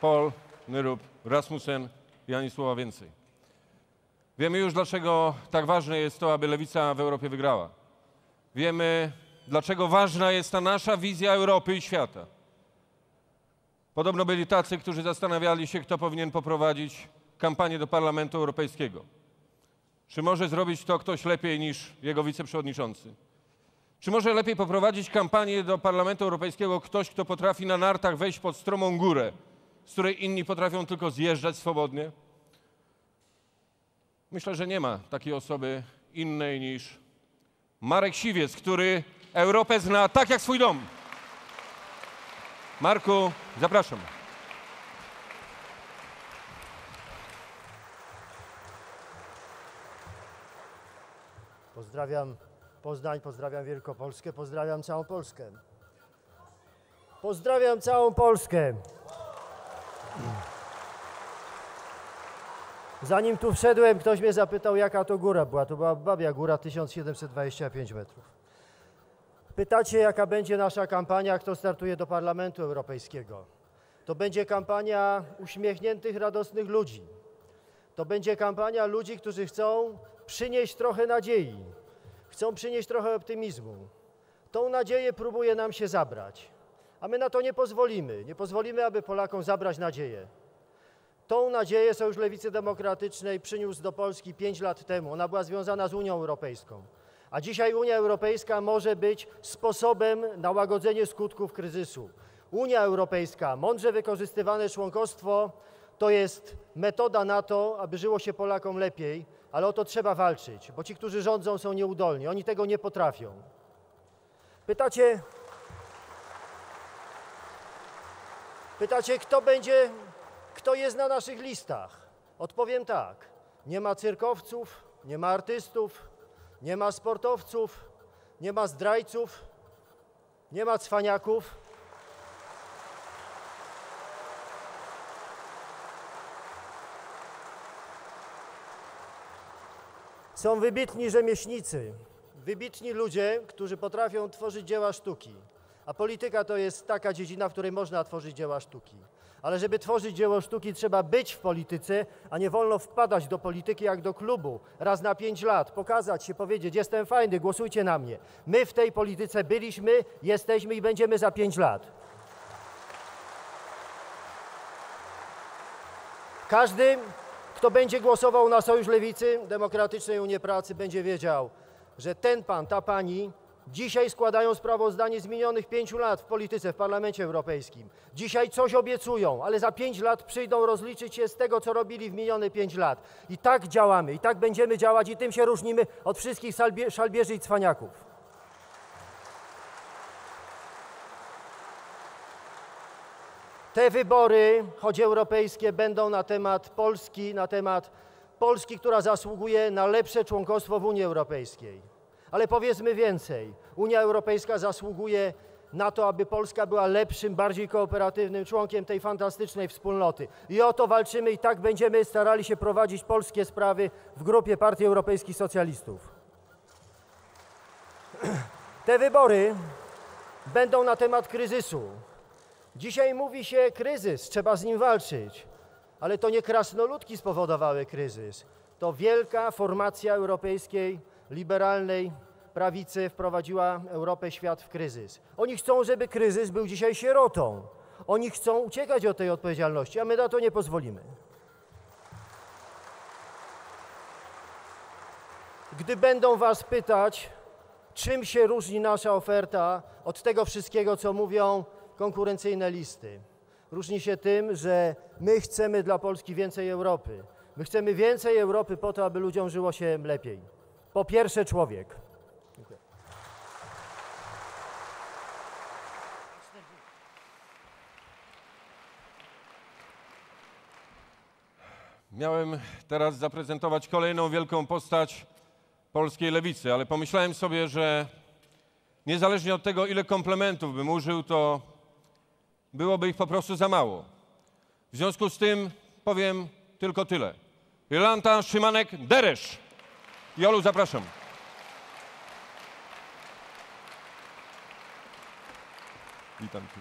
Paul, Nyrub, Rasmussen i ani słowa więcej. Wiemy już, dlaczego tak ważne jest to, aby lewica w Europie wygrała. Wiemy, dlaczego ważna jest ta nasza wizja Europy i świata. Podobno byli tacy, którzy zastanawiali się, kto powinien poprowadzić kampanię do Parlamentu Europejskiego. Czy może zrobić to ktoś lepiej niż jego wiceprzewodniczący? Czy może lepiej poprowadzić kampanię do Parlamentu Europejskiego ktoś, kto potrafi na nartach wejść pod stromą górę, z której inni potrafią tylko zjeżdżać swobodnie? Myślę, że nie ma takiej osoby innej niż Marek Siwiec, który Europę zna tak jak swój dom. Marku, zapraszam. Pozdrawiam Poznań, pozdrawiam Wielkopolskę, pozdrawiam całą Polskę. Pozdrawiam całą Polskę. Zanim tu wszedłem, ktoś mnie zapytał, jaka to góra była. To była Babia Góra, 1725 metrów. Pytacie, jaka będzie nasza kampania, kto startuje do Parlamentu Europejskiego. To będzie kampania uśmiechniętych, radosnych ludzi. To będzie kampania ludzi, którzy chcą przynieść trochę nadziei, chcą przynieść trochę optymizmu. Tą nadzieję próbuje nam się zabrać, a my na to nie pozwolimy. Nie pozwolimy, aby Polakom zabrać nadzieję. Tą nadzieję Sojusz Lewicy Demokratycznej przyniósł do Polski pięć lat temu. Ona była związana z Unią Europejską. A dzisiaj Unia Europejska może być sposobem na łagodzenie skutków kryzysu. Unia Europejska, mądrze wykorzystywane członkostwo to jest metoda na to, aby żyło się Polakom lepiej, ale o to trzeba walczyć, bo ci, którzy rządzą, są nieudolni. Oni tego nie potrafią. Pytacie, pytacie, kto będzie, kto jest na naszych listach? Odpowiem tak. Nie ma cyrkowców, nie ma artystów, nie ma sportowców, nie ma zdrajców, nie ma cwaniaków. Są wybitni rzemieślnicy, wybitni ludzie, którzy potrafią tworzyć dzieła sztuki. A polityka to jest taka dziedzina, w której można tworzyć dzieła sztuki. Ale żeby tworzyć dzieło sztuki, trzeba być w polityce, a nie wolno wpadać do polityki jak do klubu raz na pięć lat, pokazać się, powiedzieć: Jestem fajny, głosujcie na mnie. My w tej polityce byliśmy, jesteśmy i będziemy za pięć lat. Każdy, kto będzie głosował na Sojusz Lewicy Demokratycznej Unii Pracy, będzie wiedział, że ten pan, ta pani dzisiaj składają sprawozdanie z minionych pięciu lat w polityce, w Parlamencie Europejskim. Dzisiaj coś obiecują, ale za pięć lat przyjdą rozliczyć się z tego, co robili w minione pięć lat. I tak działamy, i tak będziemy działać, i tym się różnimy od wszystkich szalbie, szalbierzy i cwaniaków. Te wybory, choć europejskie, będą na temat Polski, na temat Polski, która zasługuje na lepsze członkostwo w Unii Europejskiej. Ale powiedzmy więcej. Unia Europejska zasługuje na to, aby Polska była lepszym, bardziej kooperatywnym członkiem tej fantastycznej wspólnoty. I o to walczymy i tak będziemy starali się prowadzić polskie sprawy w grupie Partii Europejskich Socjalistów. Te wybory będą na temat kryzysu. Dzisiaj mówi się kryzys, trzeba z nim walczyć. Ale to nie krasnoludki spowodowały kryzys. To wielka formacja europejskiej, liberalnej prawicy wprowadziła Europę, świat w kryzys. Oni chcą, żeby kryzys był dzisiaj sierotą. Oni chcą uciekać od tej odpowiedzialności, a my na to nie pozwolimy. Gdy będą Was pytać, czym się różni nasza oferta od tego wszystkiego, co mówią konkurencyjne listy, różni się tym, że my chcemy dla Polski więcej Europy. My chcemy więcej Europy po to, aby ludziom żyło się lepiej. Po pierwsze, człowiek. Miałem teraz zaprezentować kolejną wielką postać polskiej lewicy, ale pomyślałem sobie, że niezależnie od tego, ile komplementów bym użył, to byłoby ich po prostu za mało. W związku z tym powiem tylko tyle. Jolanta Szymanek-Deresz. Jolu, zapraszam. Witam cię.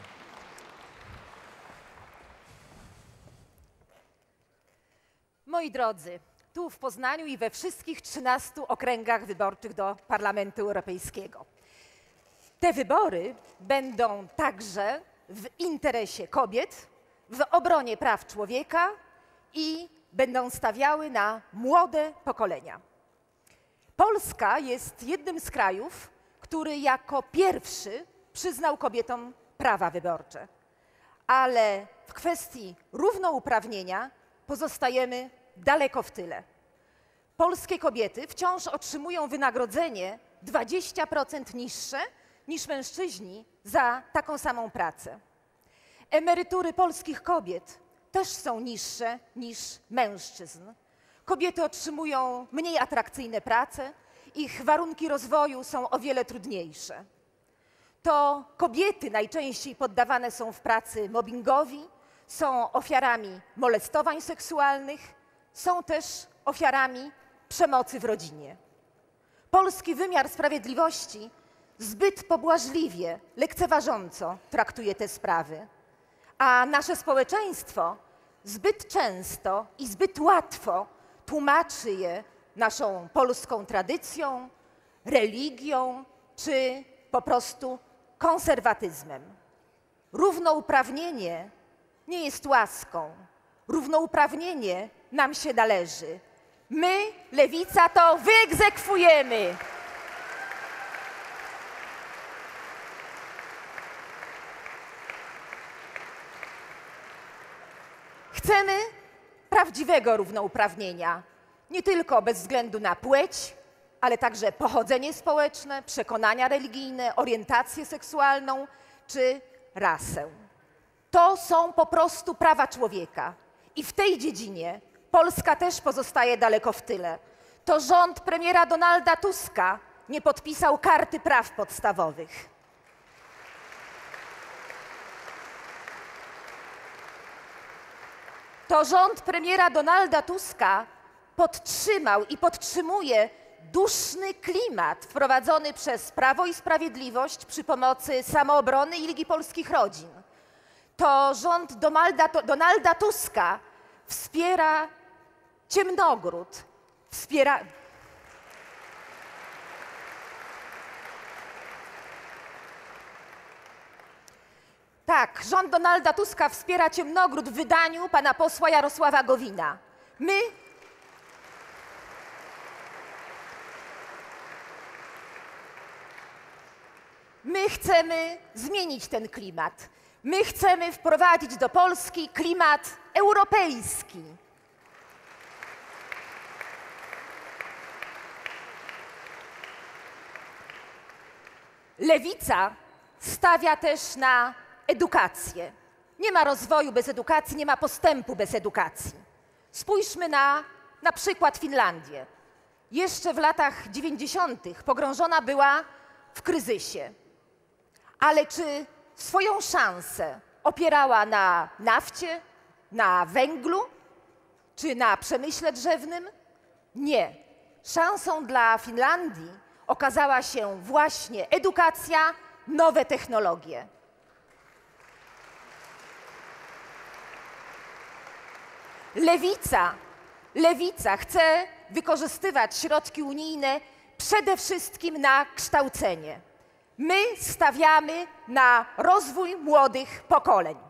Moi drodzy, tu w Poznaniu i we wszystkich 13 okręgach wyborczych do Parlamentu Europejskiego. Te wybory będą także w interesie kobiet, w obronie praw człowieka i będą stawiały na młode pokolenia. Polska jest jednym z krajów, który jako pierwszy przyznał kobietom prawa wyborcze. Ale w kwestii równouprawnienia pozostajemy daleko w tyle. Polskie kobiety wciąż otrzymują wynagrodzenie 20% niższe niż mężczyźni za taką samą pracę. Emerytury polskich kobiet też są niższe niż mężczyzn. Kobiety otrzymują mniej atrakcyjne prace, ich warunki rozwoju są o wiele trudniejsze. To kobiety najczęściej poddawane są w pracy mobbingowi, są ofiarami molestowań seksualnych, są też ofiarami przemocy w rodzinie. Polski wymiar sprawiedliwości zbyt pobłażliwie, lekceważąco traktuje te sprawy, a nasze społeczeństwo zbyt często i zbyt łatwo tłumaczy je naszą polską tradycją, religią czy po prostu konserwatyzmem. Równouprawnienie nie jest łaską. Równouprawnienie nam się należy. My, lewica, to wyegzekwujemy. Chcemy prawdziwego równouprawnienia, nie tylko bez względu na płeć, ale także pochodzenie społeczne, przekonania religijne, orientację seksualną czy rasę. To są po prostu prawa człowieka. I w tej dziedzinie Polska też pozostaje daleko w tyle. To rząd premiera Donalda Tuska nie podpisał karty praw podstawowych. To rząd premiera Donalda Tuska podtrzymał i podtrzymuje duszny klimat wprowadzony przez Prawo i Sprawiedliwość przy pomocy samoobrony i Ligi Polskich Rodzin. To rząd Donalda, Donalda Tuska wspiera ciemnogród, wspiera. Tak, rząd Donalda Tuska wspiera ciemnogród w wydaniu pana posła Jarosława Gowina. My My chcemy zmienić ten klimat. My chcemy wprowadzić do Polski klimat europejski. Lewica stawia też na edukację. Nie ma rozwoju bez edukacji, nie ma postępu bez edukacji. Spójrzmy na na przykład Finlandię. Jeszcze w latach 90. pogrążona była w kryzysie. Ale czy swoją szansę opierała na nafcie, na węglu czy na przemyśle drzewnym? Nie. Szansą dla Finlandii okazała się właśnie edukacja, nowe technologie. Lewica, lewica chce wykorzystywać środki unijne przede wszystkim na kształcenie. My stawiamy na rozwój młodych pokoleń.